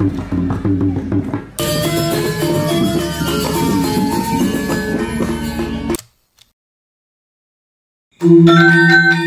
Thank you.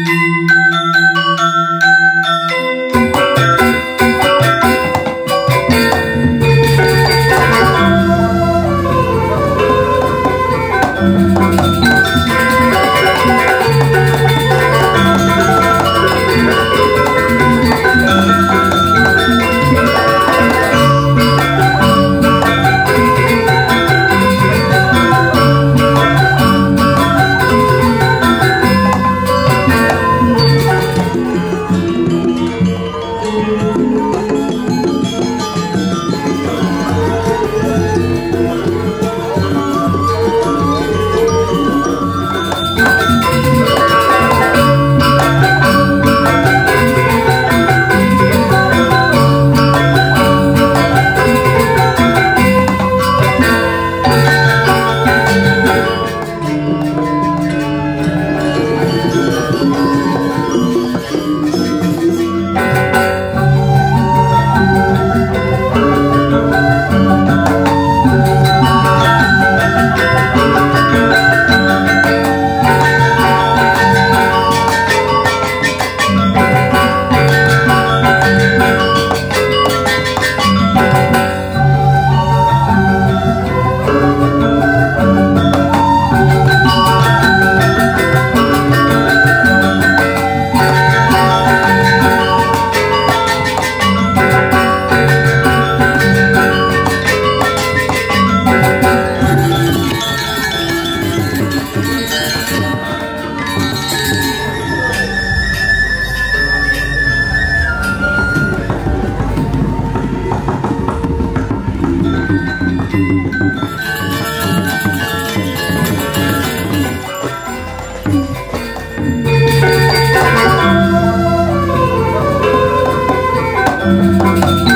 Música